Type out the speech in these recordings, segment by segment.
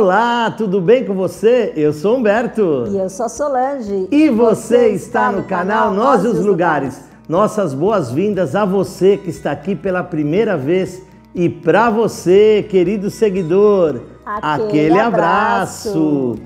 Olá, tudo bem com você? Eu sou Humberto. E eu sou Solange. E você está no canal Nós e os Lugares. Nossas boas-vindas a você que está aqui pela primeira vez e para você, querido seguidor, Aquele aquele abraço. abraço.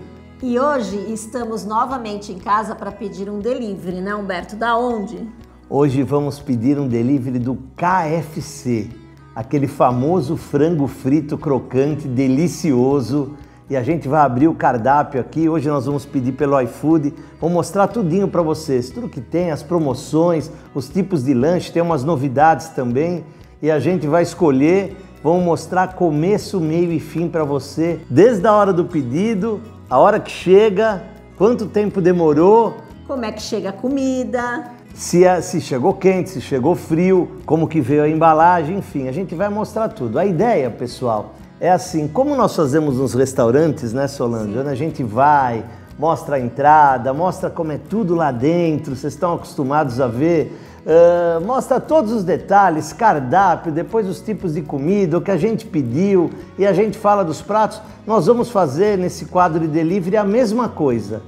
E hoje estamos novamente em casa para pedir um delivery, né, Humberto? Da onde? Hoje vamos pedir um delivery do KFC, aquele famoso frango frito crocante, delicioso. E a gente vai abrir o cardápio aqui. Hoje nós vamos pedir pelo iFood. Vou mostrar tudinho para vocês, tudo que tem, as promoções, os tipos de lanche, tem umas novidades também. E a gente vai escolher, vamos mostrar começo, meio e fim para você, desde a hora do pedido, a hora que chega, quanto tempo demorou, Como é que chega a comida? se, a- se chegou quente, se chegou frio, como que veio a embalagem, enfim, a gente vai mostrar tudo. A ideia, pessoal, é assim, como nós fazemos nos restaurantes, né, Solange? Onde a gente vai, mostra a entrada, mostra como é tudo lá dentro, vocês estão acostumados a ver, ah, mostra todos os detalhes, cardápio, depois os tipos de comida, o que a gente pediu, e a gente fala dos pratos. Nós vamos fazer nesse quadro de delivery a mesma coisa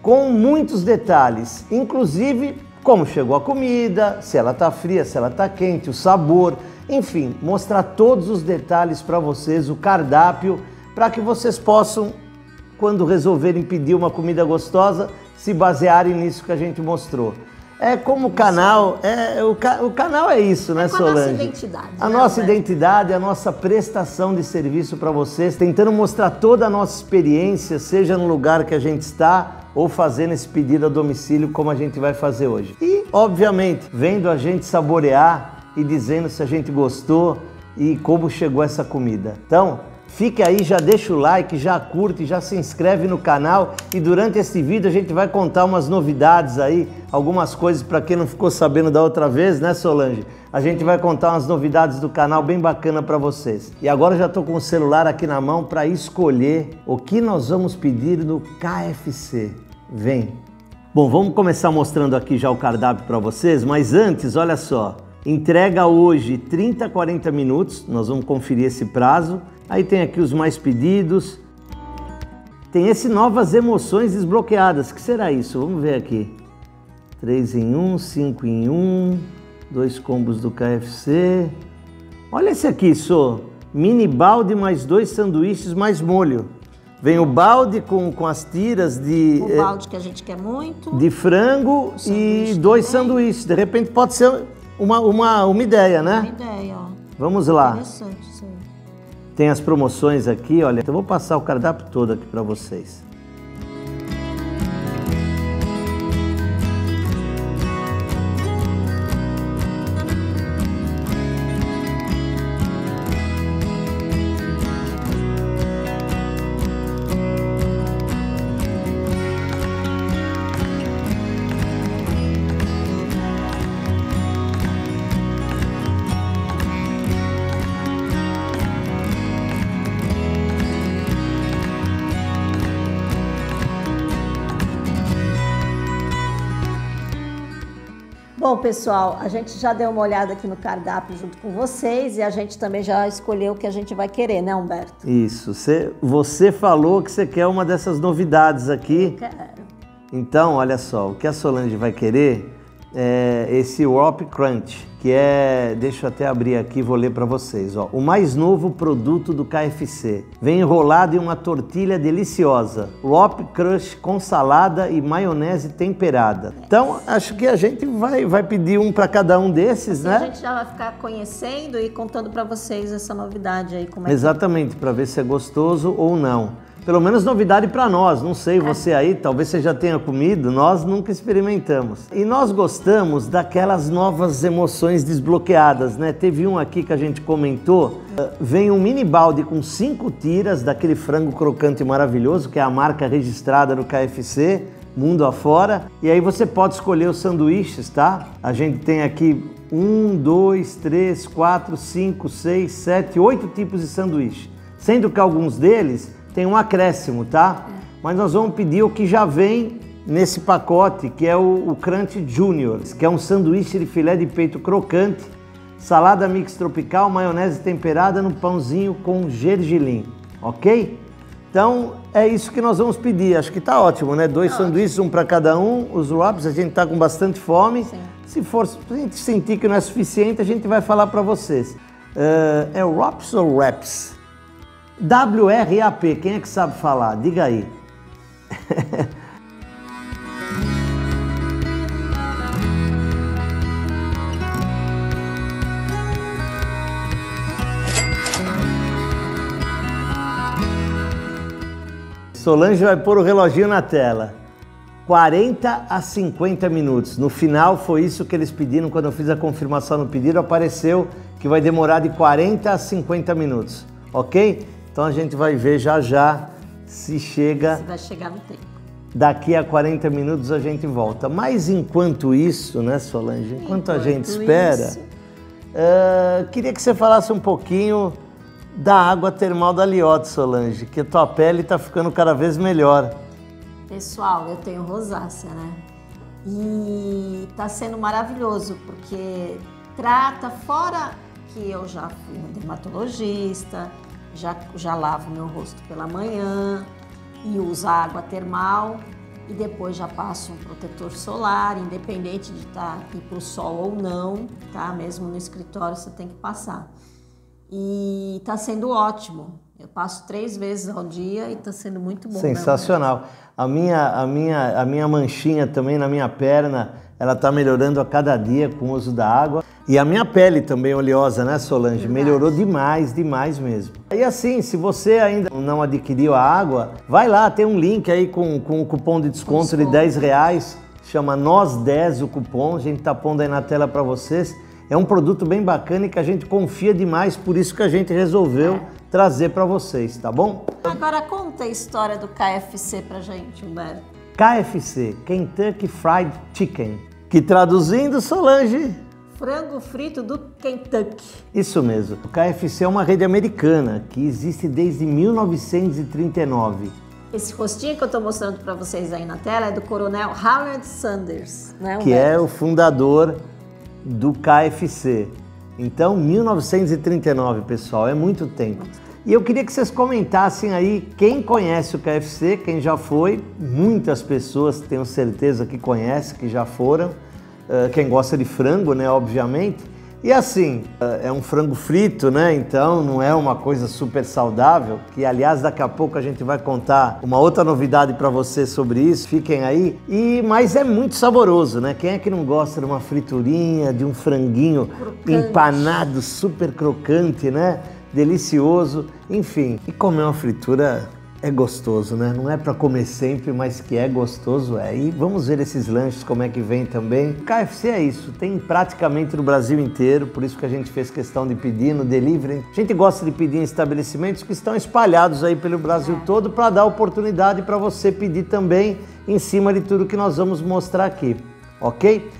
com muitos detalhes, inclusive como chegou a comida, se ela está fria, se ela está quente, o sabor, enfim, mostrar todos os detalhes para vocês, o cardápio, para que vocês possam, quando resolverem pedir uma comida gostosa, se basearem nisso que a gente mostrou. É como o canal, é, o, ca- o canal é isso, né, com a nossa Solange? identidade, A né, nossa identidade, a nossa prestação de serviço para vocês, tentando mostrar toda a nossa experiência, seja no lugar que a gente está ou fazendo esse pedido a domicílio como a gente vai fazer hoje. E, obviamente, vendo a gente saborear e dizendo se a gente gostou e como chegou essa comida. Então, fique aí, já deixa o like, já curte, já se inscreve no canal e durante esse vídeo a gente vai contar umas novidades aí, algumas coisas para quem não ficou sabendo da outra vez, né, Solange? A gente vai contar umas novidades do canal bem bacana para vocês. E agora já estou com o celular aqui na mão para escolher o que nós vamos pedir no KFC. Vem! Bom, vamos começar mostrando aqui já o cardápio para vocês, mas antes, olha só, entrega hoje 30 a 40 minutos, nós vamos conferir esse prazo. Aí tem aqui os mais pedidos. Tem esse novas emoções desbloqueadas. O que será isso? Vamos ver aqui. 3 em 1, 5 em 1, dois combos do KFC. Olha esse aqui, só. Mini balde mais dois sanduíches mais molho. Vem o balde com, com as tiras de, O eh, balde que a gente quer muito. de frango e dois também. sanduíches. De repente pode ser uma, uma, uma ideia, Uma né? ideia, ó. Vamos lá. Interessante aí. Tem as promoções aqui, olha. Eu vou passar o cardápio todo aqui para vocês. Bom, pessoal, a gente já deu uma olhada aqui no cardápio junto com vocês e a gente também já escolheu o que a gente vai querer, né, Humberto? Isso. Você, você falou que você quer uma dessas novidades aqui. Quero. Então, olha só, o que a Solange vai querer é esse Whop Crunch, que é, deixa eu até abrir aqui, vou ler para vocês, ó. O mais novo produto do KFC. Vem enrolado em uma tortilha deliciosa. Whop Crunch com salada e maionese temperada. Então, acho que a gente vai, vai pedir um para cada um desses, A né? gente já vai ficar conhecendo e contando pra vocês essa novidade aí, como é que Exatamente, para ver se é gostoso ou não. Pelo menos novidade para nós, não sei você aí, talvez você já tenha comido, nós nunca experimentamos. E nós gostamos daquelas novas emoções desbloqueadas, né? Teve um aqui que a gente comentou, eh, vem um mini balde com cinco tiras daquele frango crocante maravilhoso, que é a marca registrada no KFC, mundo afora. E aí você pode escolher os sanduíches, tá? A gente tem aqui um, dois, três, quatro, cinco, seis, sete, oito tipos de sanduíche. Sendo que alguns deles têm um acréscimo, tá? Mas nós vamos pedir o que já vem nesse pacote, que é o, o Crunch Junior, que é um sanduíche de filé de peito crocante, salada mix tropical, maionese temperada no pãozinho com gergelim, ok? Então é isso que nós vamos pedir. Acho que está ótimo, né? Dois tá sanduíches, ótimo. um para cada um. Os wraps, a gente está com bastante fome. Sim. Se for, se a gente sentir que não é suficiente, a gente vai falar para vocês. Uh, é wraps ou wraps? W-R-A-P, quem é que sabe falar? Diga aí. Solange vai pôr o reloginho na tela. 40 a 50 minutos. No final foi isso que eles pediram quando eu fiz a confirmação no pedido, apareceu que vai demorar de 40 a 50 minutos, ok? Então a gente vai ver já já se chega. Se vai chegar no tempo. Daqui a 40 minutos a gente volta. Mas enquanto isso, né, Solange? Enquanto, enquanto a gente espera, uh, queria que você falasse um pouquinho da água termal da Liotte, Solange, que a tua pele está ficando cada vez melhor. Pessoal, eu tenho rosácea, né? E está sendo maravilhoso, porque trata, fora que eu já fui dermatologista, já, já lavo meu rosto pela manhã e uso água termal e depois já passo um protetor solar, independente de estar tá, ir para o sol ou não, tá? Mesmo no escritório você tem que passar e está sendo ótimo. Eu passo três vezes ao dia e está sendo muito bom. Sensacional. A minha, a, minha, a minha manchinha também na minha perna, ela está melhorando a cada dia com o uso da água. E a minha pele também oleosa, né, Solange? Melhorou demais, demais mesmo. E assim, se você ainda não adquiriu a água, vai lá, tem um link aí com, com o cupom de desconto, desconto. de 10 reais. Chama Nós10 o cupom, a gente está pondo aí na tela para vocês. É um produto bem bacana e que a gente confia demais, por isso que a gente resolveu é. trazer para vocês, tá bom? Agora conta a história do KFC pra gente, Humberto. KFC, Kentucky Fried Chicken, que traduzindo, Solange... Frango frito do Kentucky. Isso mesmo. O KFC é uma rede americana que existe desde 1939. Esse rostinho que eu estou mostrando para vocês aí na tela é do Coronel Howard Sanders, né, Que é o fundador do KFC. Então, 1939, pessoal, é muito tempo. E eu queria que vocês comentassem aí quem conhece o KFC, quem já foi, muitas pessoas tenho certeza que conhecem, que já foram, uh, quem gosta de frango, né, obviamente. E assim, é um frango frito, né? Então não é uma coisa super saudável. Que aliás daqui a pouco a gente vai contar uma outra novidade para vocês sobre isso. Fiquem aí. E mas é muito saboroso, né? Quem é que não gosta de uma friturinha, de um franguinho crocante. empanado, super crocante, né? Delicioso. Enfim, e comer uma fritura é gostoso, né? Não é para comer sempre, mas que é gostoso é. E vamos ver esses lanches como é que vem também. KFC é isso, tem praticamente no Brasil inteiro, por isso que a gente fez questão de pedir no delivery. A gente gosta de pedir em estabelecimentos que estão espalhados aí pelo Brasil todo para dar oportunidade para você pedir também em cima de tudo que nós vamos mostrar aqui, ok?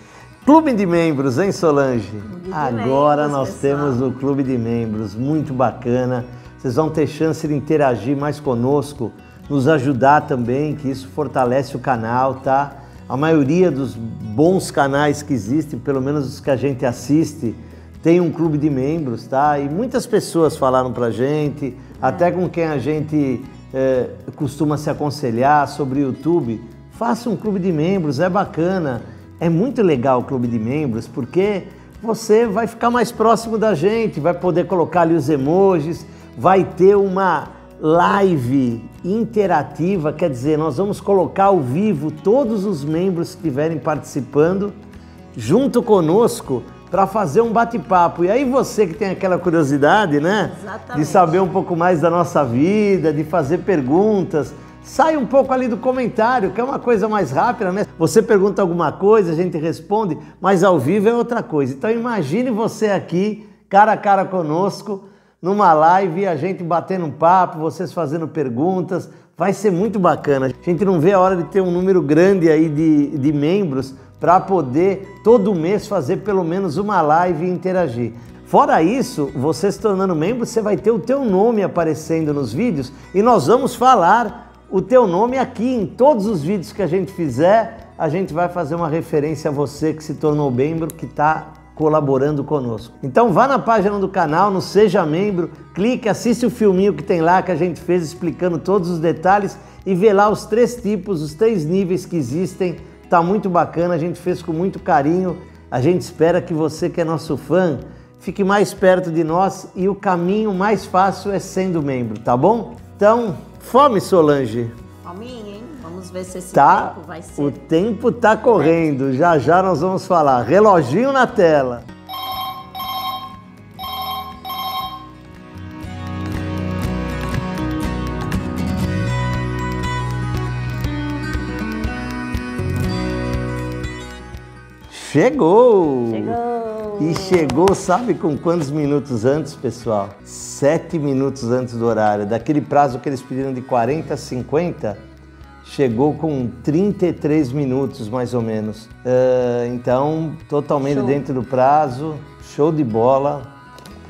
Clube de membros, hein, Solange? Agora membros, nós pessoal. temos o clube de membros, muito bacana. Vocês vão ter chance de interagir mais conosco, nos ajudar também, que isso fortalece o canal, tá? A maioria dos bons canais que existem, pelo menos os que a gente assiste, tem um clube de membros, tá? E muitas pessoas falaram pra gente, é. até com quem a gente é, costuma se aconselhar sobre o YouTube, faça um clube de membros, é bacana. É muito legal o clube de membros, porque você vai ficar mais próximo da gente, vai poder colocar ali os emojis, vai ter uma live interativa, quer dizer, nós vamos colocar ao vivo todos os membros que estiverem participando junto conosco para fazer um bate-papo. E aí você que tem aquela curiosidade, né, Exatamente. de saber um pouco mais da nossa vida, de fazer perguntas, sai um pouco ali do comentário, que é uma coisa mais rápida, né? Você pergunta alguma coisa, a gente responde, mas ao vivo é outra coisa. Então imagine você aqui, cara a cara conosco, numa live, a gente batendo um papo, vocês fazendo perguntas. Vai ser muito bacana. A gente não vê a hora de ter um número grande aí de, de membros para poder todo mês fazer pelo menos uma live e interagir. Fora isso, você se tornando membro, você vai ter o teu nome aparecendo nos vídeos e nós vamos falar o teu nome aqui em todos os vídeos que a gente fizer. A gente vai fazer uma referência a você que se tornou membro, que está colaborando conosco. Então vá na página do canal, no Seja Membro, clique, assiste o filminho que tem lá que a gente fez explicando todos os detalhes e vê lá os três tipos, os três níveis que existem. Tá muito bacana, a gente fez com muito carinho. A gente espera que você que é nosso fã fique mais perto de nós e o caminho mais fácil é sendo membro, tá bom? Então, fome Solange. Fominha, hein? Vamos ver se esse Tá, tempo vai ser. o tempo tá correndo. Já já nós vamos falar. Reloginho na tela. Chegou! Chegou! E chegou, sabe com quantos minutos antes, pessoal? Sete minutos antes do horário. Daquele prazo que eles pediram de 40 a 50, chegou com 33 minutos, mais ou menos. Ah, então, totalmente Show. dentro do prazo, show de bola.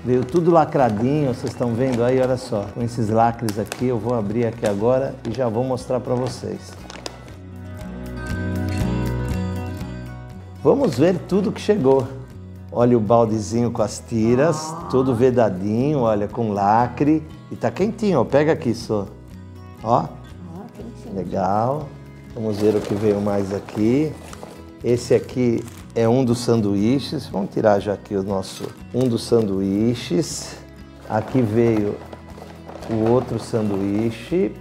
Veio tudo lacradinho, vocês estão vendo aí, olha só. Com esses lacres aqui, eu vou abrir aqui agora e já vou mostrar para vocês. Vamos ver tudo que chegou. Olha o baldezinho com as tiras, todo vedadinho, olha, com lacre. E tá quentinho, ó. Pega aqui só. Ó, Ah, quentinho. legal. Vamos ver o que veio mais aqui. Esse aqui é um dos sanduíches. Vamos tirar já aqui o nosso um dos sanduíches. Aqui veio o outro sanduíche.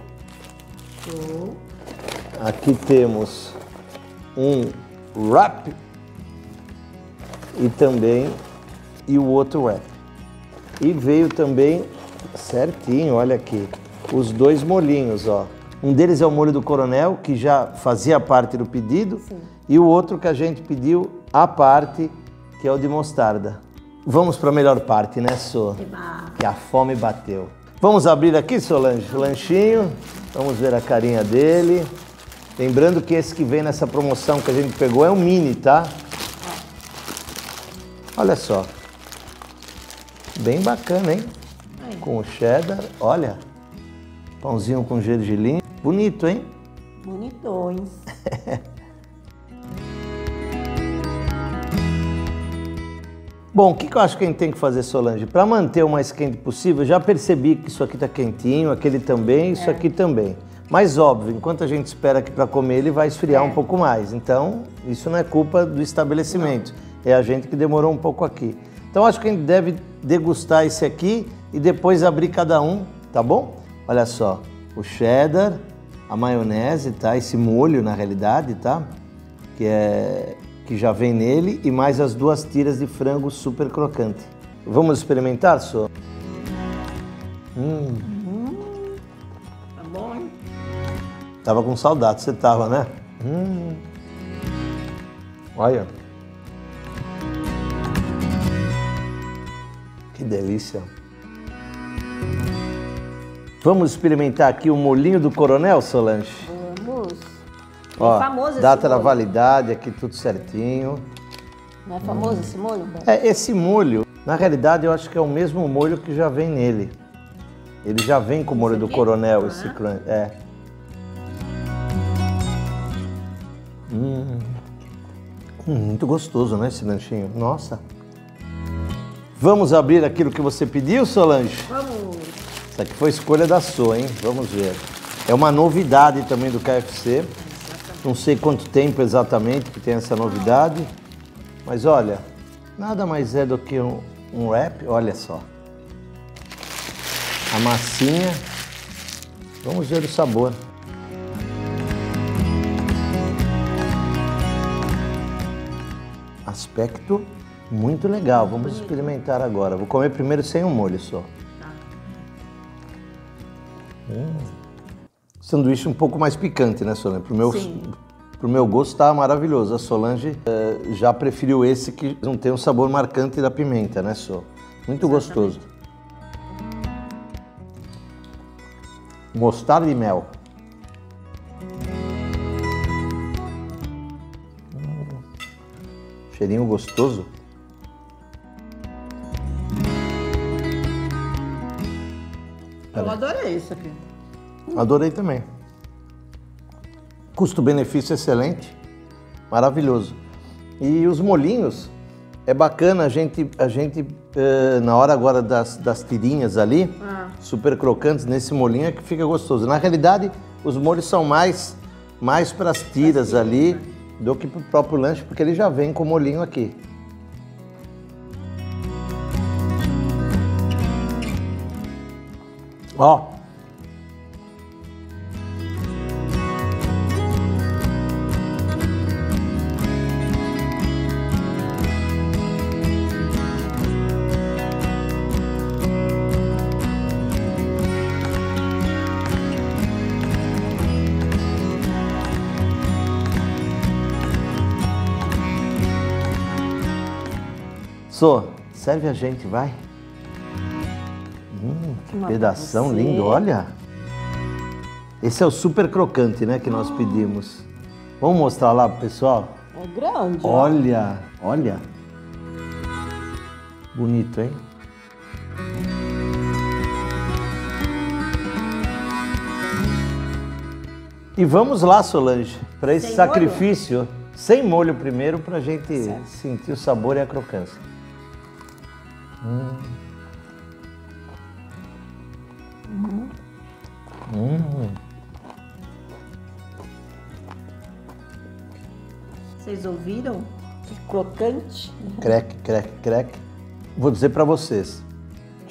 Aqui temos um wrap e também e o outro wrap. E veio também certinho, olha aqui, os dois molinhos, ó. Um deles é o molho do coronel, que já fazia parte do pedido, e o outro que a gente pediu à parte, que é o de mostarda. Vamos para a melhor parte, né, Sô? Que a fome bateu. Vamos abrir aqui, Solange, o lanchinho. Vamos ver a carinha dele. Lembrando que esse que vem nessa promoção que a gente pegou é um mini, tá? Olha só. Bem bacana, hein? Aí. Com o cheddar, olha. Pãozinho com gergelim. Bonito, hein? Bonitões. Bom, o que, que eu acho que a gente tem que fazer, Solange? Para manter o mais quente possível, já percebi que isso aqui está quentinho, aquele também, isso aqui também. Mas óbvio, enquanto a gente espera aqui para comer, ele vai esfriar É. um pouco mais. Então, isso não é culpa do estabelecimento, é a gente que demorou um pouco aqui. Então, acho que a gente deve degustar esse aqui e depois abrir cada um, tá bom? Olha só, o cheddar, a maionese, tá? Esse molho, na realidade, tá? que é que já vem nele e mais as duas tiras de frango super crocante. Vamos experimentar, só? Hum, Tá bom, hein? tava com saudade, você tava, né? Hum. Olha. Que delícia. Vamos experimentar aqui o molinho do coronel, Solange? Vamos. Ó, é famoso esse data da validade, aqui tudo certinho. Não é famoso esse molho? É, esse molho, na realidade, eu acho que é o mesmo molho que já vem nele. Ele já vem com o molho do coronel, Ah. esse crunch. É. Hum. Hum, muito gostoso, né, esse lanchinho? Nossa. Vamos abrir aquilo que você pediu, Solange? Vamos. Isso aqui foi escolha da sua, hein? Vamos ver. É uma novidade também do KFC. Não sei quanto tempo exatamente que tem essa novidade. Mas olha, nada mais é do que um, um wrap. Olha só. A massinha. Vamos ver o sabor. Aspecto muito legal. Vamos experimentar agora. Vou comer primeiro sem o molho só. Sanduíche um pouco mais picante, né, Solange? Pro meu, Sim. pro meu gosto tá maravilhoso. A Solange eh, já preferiu esse que não tem o sabor marcante da pimenta, né, Sol? Muito gostoso. Mostarda e mel. Hum, Cheirinho gostoso. Adorei isso aqui. Adorei também. Custo-benefício excelente, maravilhoso. E os molinhos, É bacana a gente, a gente eh, na hora agora das, das tirinhas ali, super crocantes nesse molinho é que fica gostoso. Na realidade, os molhos são mais, mais para as tiras ali do que para o próprio lanche, porque ele já vem com o molinho aqui. Ó, Sô, serve a gente, vai. Hum, que Uma pedação lindo, olha. Esse é o super crocante, né, que nós pedimos. Vamos mostrar lá pro pessoal? É grande. ó. Olha, olha. Bonito, hein? E vamos lá, Solange, para esse Sem sacrifício, sem molho primeiro, para a gente Certo. sentir o sabor e a crocância. Vocês ouviram? Que crocante. Crack, crack, crack. Vou dizer para vocês.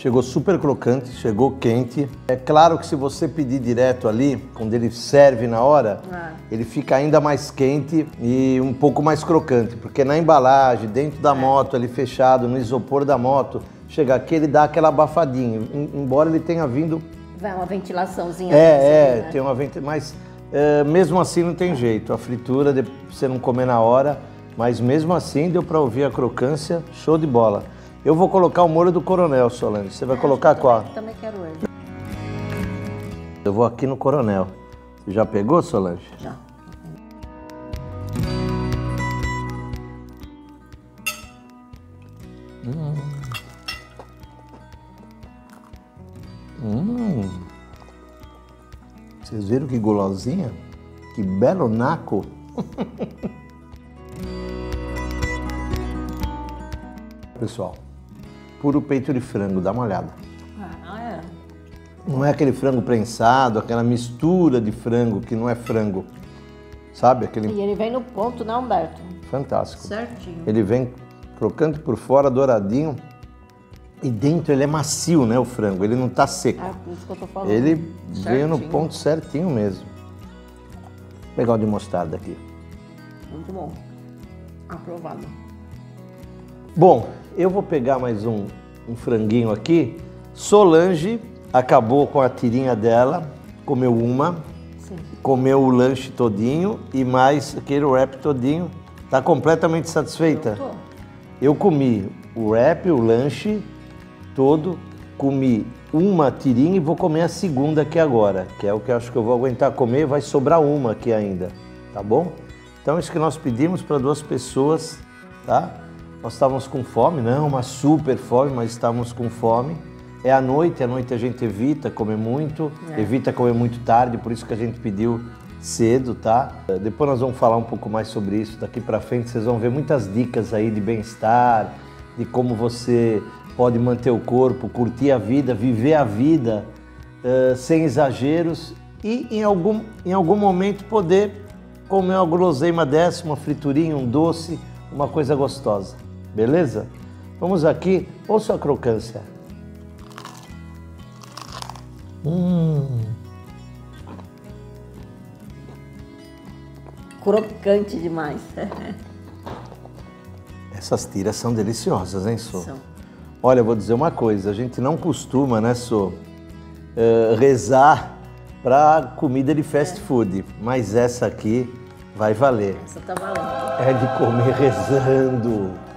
Chegou super crocante, chegou quente. É claro que se você pedir direto ali, quando ele serve na hora, Ah. ele fica ainda mais quente e um pouco mais crocante, porque na embalagem, dentro da moto, ali fechado, no isopor da moto, chega aqui ele dá aquela abafadinha, em- embora ele tenha vindo Vai uma ventilaçãozinha. é, é, né? tem uma vente, mas é, mesmo assim não tem jeito. A fritura você não comer na hora, mas mesmo assim deu para ouvir a crocância, show de bola. Eu vou colocar o molho do coronel, Solange. Você vai colocar qual? Também quero ele. Eu vou aqui no coronel. Você já pegou, Solange? Já. Vocês viram que gulosinha? Que belo naco. Pessoal, puro peito de frango, dá uma olhada. Ah, é. Não é aquele frango prensado, aquela mistura de frango que não é frango. Sabe? Aquele E ele vem no ponto, né, Humberto? fantástico. Certinho. Ele vem crocante por fora, douradinho. E dentro ele é macio, né, o frango? Ele não tá seco. É por isso que eu tô falando. Ele veio no Certinho. ponto certinho mesmo. Vou pegar o de mostarda aqui. Muito bom. Aprovado. Bom, eu vou pegar mais um, um franguinho aqui. Solange acabou com a tirinha dela, comeu uma, Sim. comeu o lanche todinho e mais aquele wrap todinho. Tá completamente satisfeita? Tô. Eu comi o wrap, o lanche todo, comi uma tirinha e vou comer a segunda aqui agora, que é o que eu acho que eu vou aguentar comer, vai sobrar uma aqui ainda, tá bom? Então isso que nós pedimos para duas pessoas, tá? Nós estávamos com fome, não uma super fome, mas estávamos com fome. É à noite, à noite a gente evita comer muito, É. evita comer muito tarde, por isso que a gente pediu cedo, tá? Eh, Depois nós vamos falar um pouco mais sobre isso daqui para frente. Vocês vão ver muitas dicas aí de bem-estar, de como você pode manter o corpo, curtir a vida, viver a vida eh, sem exageros e em algum, em algum momento poder comer uma guloseima dessa, uma friturinha, um doce, uma coisa gostosa. Beleza? Vamos aqui, ouça a crocância. Crocante demais. Essas tiras são deliciosas, hein, Sô? São. Olha, eu vou dizer uma coisa, a gente não costuma, né, Sô, eh, rezar para comida de fast food, mas essa aqui vai valer. Essa tá valendo. É de comer rezando.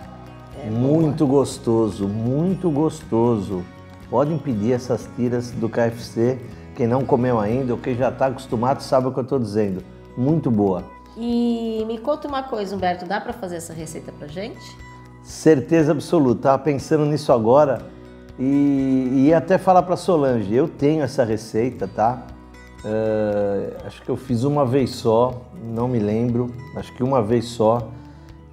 Muito gostoso, muito gostoso. Podem pedir essas tiras do KFC. Quem não comeu ainda ou quem já está acostumado sabe o que eu estou dizendo. Muito boa. E me conta uma coisa, Humberto, dá pra fazer essa receita pra gente? Certeza absoluta. Estava pensando nisso agora e e ia até falar para Solange. Eu tenho essa receita, tá? Eh, acho que eu fiz uma vez só, não me lembro. Acho que uma vez só.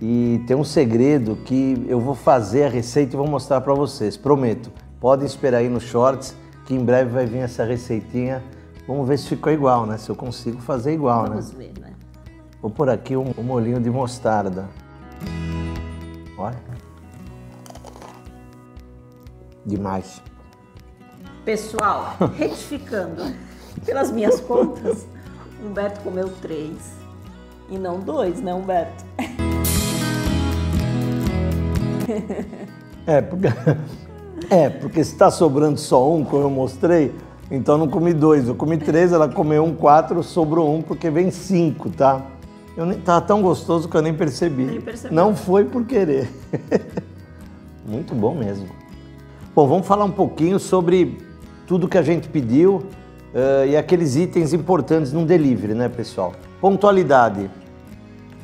E tem um segredo que eu vou fazer a receita e vou mostrar para vocês, prometo. Podem esperar aí nos shorts que em breve vai vir essa receitinha. Vamos ver se ficou igual, né? Se eu consigo fazer igual, Vamos né? ver, né? Vou pôr aqui um, um molinho de mostarda. Olha. Demais. Pessoal, retificando, pelas minhas contas, Humberto comeu três. E não dois, né, Humberto? É, porque, é, porque se está sobrando só um, como eu mostrei, então eu não comi dois. Eu comi três, ela comeu um, quatro, sobrou um, porque vem cinco, tá? Eu nem, tava tão gostoso que eu nem percebi. Nem percebeu. Não foi por querer. Muito bom mesmo. Bom, vamos falar um pouquinho sobre tudo que a gente pediu eh, e aqueles itens importantes num delivery, né, pessoal? Pontualidade.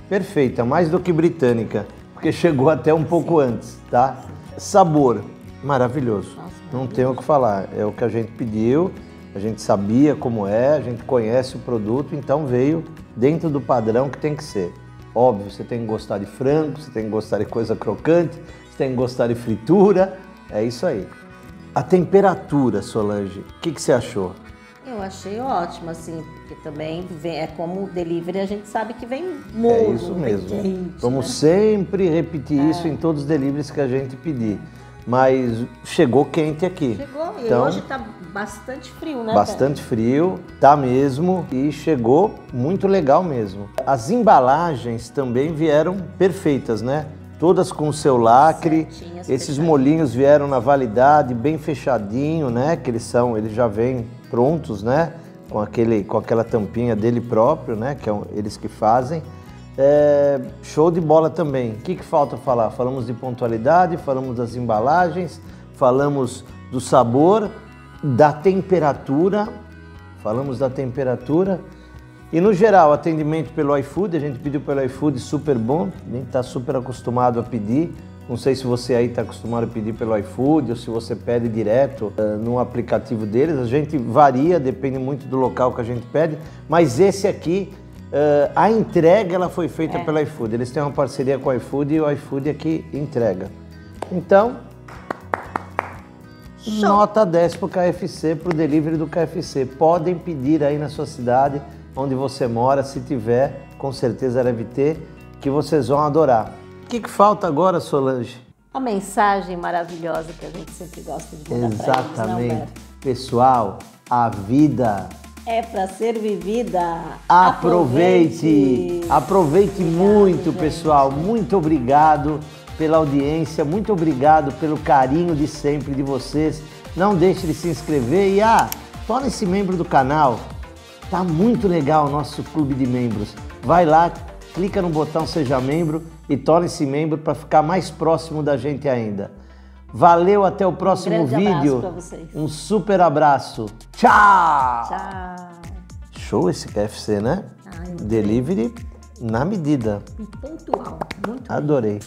Perfeita, mais do que britânica, porque chegou até um pouco antes, tá? Sabor, maravilhoso. Nossa, Não tenho o que falar, é o que a gente pediu, a gente sabia como é, a gente conhece o produto, então veio dentro do padrão que tem que ser. Óbvio, você tem que gostar de frango, você tem que gostar de coisa crocante, você tem que gostar de fritura, é isso aí. A temperatura, Solange, o que, que você achou? Eu achei ótimo, assim, porque também vem, é como o delivery, a gente sabe que vem morno, É isso mesmo. Vamos né? sempre repetir isso em todos os deliveries que a gente pedir. Mas chegou quente aqui. Chegou, e Então, hoje tá bastante frio, né? Bastante frio, tá mesmo, e chegou muito legal mesmo. As embalagens também vieram perfeitas, né? Todas com o seu lacre. Certinhas, Esses molinhos vieram na validade, bem fechadinho, né? Que eles são, eles já vêm prontos, né? Com aquele, com aquela tampinha dele próprio, né? Que é um- eles que fazem. É, show de bola também. O que, que falta falar? Falamos de pontualidade, falamos das embalagens, falamos do sabor, da temperatura, falamos da temperatura e no geral atendimento pelo iFood. A gente pediu pelo iFood super bom, a gente está super acostumado a pedir. Não sei se você aí está acostumado a pedir pelo iFood ou se você pede direto eh, no aplicativo deles. A gente varia, depende muito do local que a gente pede, mas esse aqui Uh, a entrega ela foi feita pelo iFood. Eles têm uma parceria com o iFood e o iFood é que entrega. Então, nota 10 para o KFC, para o delivery do KFC. Podem pedir aí na sua cidade, onde você mora, se tiver, com certeza deve ter, que vocês vão adorar. O que, que falta agora, Solange? A mensagem maravilhosa que a gente sempre gosta de dar eles, né, Exatamente. Humberto? Pessoal, a vida É para ser vivida. Aproveite! Aproveite muito, pessoal. Muito obrigado pela audiência, muito obrigado pelo carinho de sempre de vocês. Não deixe de se inscrever e ah, torne-se membro do canal. Tá muito legal o nosso clube de membros. Vai lá, clica no botão seja membro e torne-se membro para ficar mais próximo da gente ainda. Valeu, até o próximo abraço vídeo. pra vocês. Um super abraço. Tchau! Tchau. Show esse KFC, né? Ai, Delivery na medida. Pontual. Muito Adorei.